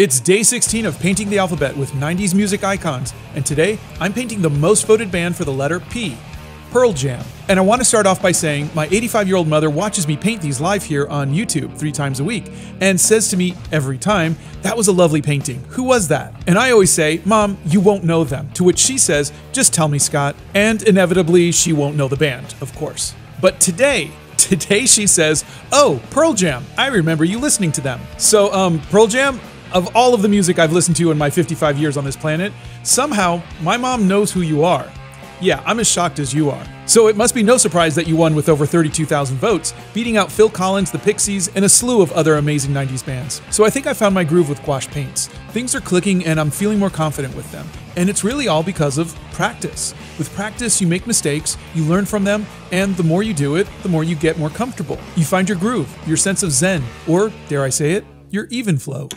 It's day 16 of painting the alphabet with 90s music icons, and today I'm painting the most voted band for the letter P, Pearl Jam. And I want to start off by saying my 85 year old mother watches me paint these live here on YouTube three times a week and says to me every time, That was a lovely painting. Who was that? And I always say, Mom, you won't know them. To which she says, Just tell me, Scott. And inevitably, she won't know the band, of course. But today, Today she says, "Oh, Pearl Jam. I remember you listening to them." So, um, Pearl Jam, of all of the music I've listened to in my 55 years on this planet, somehow my mom knows who you are. Yeah, I'm as shocked as you are. So it must be no surprise that you won with over 32,000 votes, beating out Phil Collins, the Pixies, and a slew of other amazing 90s bands. So I think I found my groove with gouache paints. Things are clicking and I'm feeling more confident with them. And it's really all because of practice. With practice, you make mistakes, you learn from them, and the more you do it, the more you get more comfortable. You find your groove, your sense of zen, or, dare I say it, your even flow.